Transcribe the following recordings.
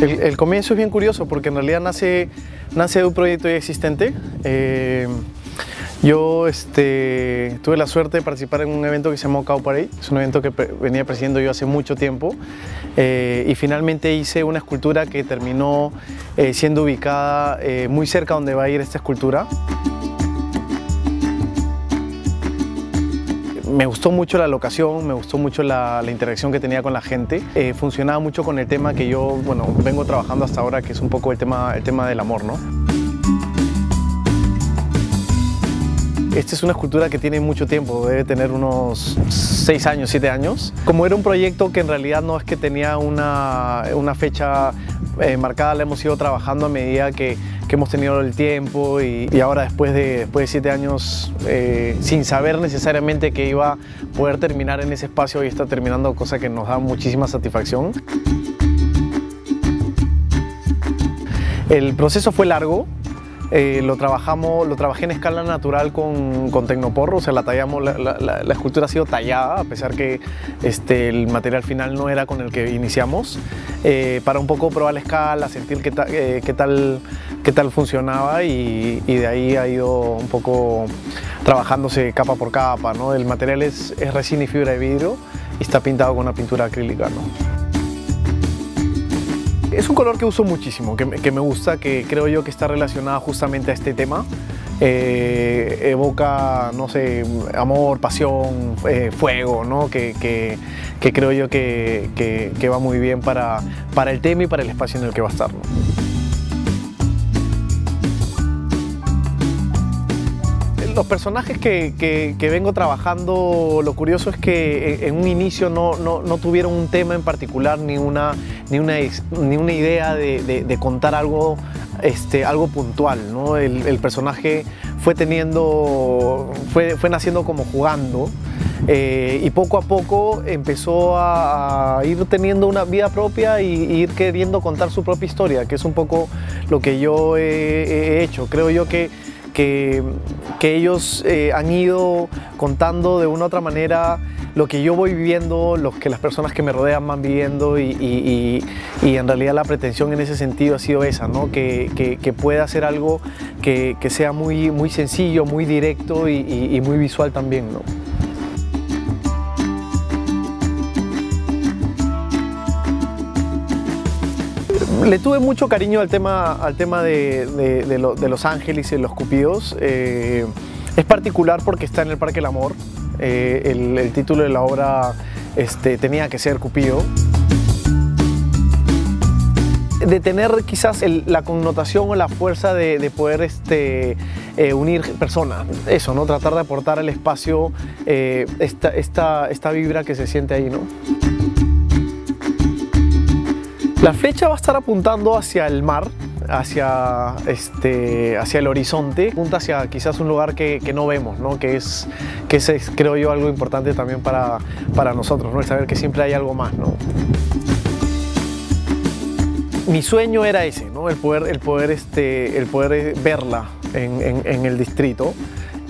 El, comienzo es bien curioso porque en realidad nace, nace de un proyecto ya existente. Eh, yo este, tuve la suerte de participar en un evento que se llamó Cow Parade, es un evento que venía presidiendo yo hace mucho tiempo eh, y finalmente hice una escultura que terminó eh, siendo ubicada muy cerca donde va a ir esta escultura. Me gustó mucho la locación, me gustó mucho la, interacción que tenía con la gente. Eh, funcionaba mucho con el tema que yo bueno, vengo trabajando hasta ahora, que es un poco el tema, el tema del amor. ¿no? Esta es una escultura que tiene mucho tiempo, debe tener unos 6 años, 7 años. Como era un proyecto que en realidad no es que tenía una, una fecha eh, marcada, la hemos ido trabajando a medida que, que hemos tenido el tiempo y, ahora después de, después de siete años eh, sin saber necesariamente que iba a poder terminar en ese espacio y está terminando, cosa que nos da muchísima satisfacción. El proceso fue largo, eh, lo, trabajamos, lo trabajé en escala natural con, con Tecnoporro, o sea, la, tallamos, la, escultura ha sido tallada, a pesar que este, el material final no era con el que iniciamos, eh, para un poco probar la escala, sentir qué, eh, qué, tal, qué tal funcionaba y, de ahí ha ido un poco trabajándose capa por capa. ¿no? El material es, es resina y fibra de vidrio y está pintado con una pintura acrílica. ¿no? Es un color que uso muchísimo, que, me gusta, que creo yo que está relacionado justamente a este tema. Eh, evoca, no sé, amor, pasión, eh, fuego, ¿no? Que, creo yo que, va muy bien para, para el tema y para el espacio en el que va a estar. Los personajes que, vengo trabajando, lo curioso es que en un inicio no, tuvieron un tema en particular ni una, idea de, contar algo, este, puntual. El, personaje fue teniendo, fue naciendo como jugando. Eh, y poco a poco empezó a, ir teniendo una vida propia y, ir queriendo contar su propia historia, que es un poco lo que yo he hecho. Creo yo que que, ellos eh, han ido contando de una u otra manera lo que yo voy viviendo, lo que las personas que me rodean van viviendo y, en realidad la pretensión en ese sentido ha sido esa, ¿no? que, que, pueda ser algo que, sea muy, muy sencillo, muy directo y, muy visual también. ¿no? Le tuve mucho cariño al tema, al tema de, Los Ángeles y los Cupidos. Eh, es particular porque está en el Parque del Amor. Eh, el, título de la obra este, tenía que ser Cupido. De tener quizás la connotación o la fuerza de, poder este, eh, unir personas. Eso, ¿no? Tratar de aportar al espacio esta, esta, esta vibra que se siente ahí, ¿no? La flecha va a estar apuntando hacia el mar, hacia, este, hacia el horizonte, apunta hacia quizás un lugar que, no vemos, ¿no? que, es, que es, creo yo, algo importante también para, para nosotros, ¿no? el saber que siempre hay algo más. ¿no? Mi sueño era ese, ¿no? el, poder, el, poder, este, el poder verla en, en el distrito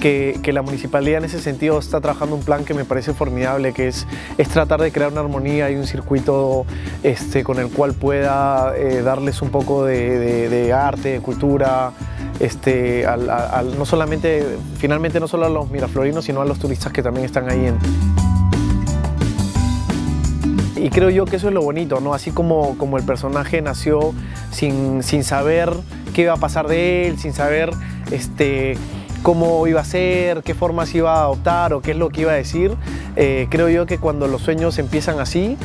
que, la municipalidad en ese sentido está trabajando un plan que me parece formidable, que es, tratar de crear una armonía y un circuito este, con el cual pueda eh, darles un poco de, arte, de cultura, este, no solamente, finalmente no solo a los miraflorinos, sino a los turistas que también están ahí en... Y creo yo que eso es lo bonito, ¿no? Así como, como el personaje nació sin, sin saber qué iba a pasar de él, sin saber este, cómo iba a ser, qué formas iba a adoptar o qué es lo que iba a decir. Eh, creo yo que cuando los sueños empiezan así,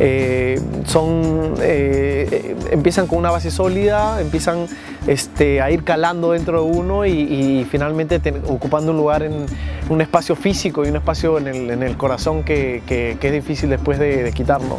eh, son, eh, empiezan con una base sólida, empiezan este, a ir calando dentro de uno y, finalmente ocupando un lugar en un espacio físico y un espacio en el, corazón que, es difícil después de, de quitarlo.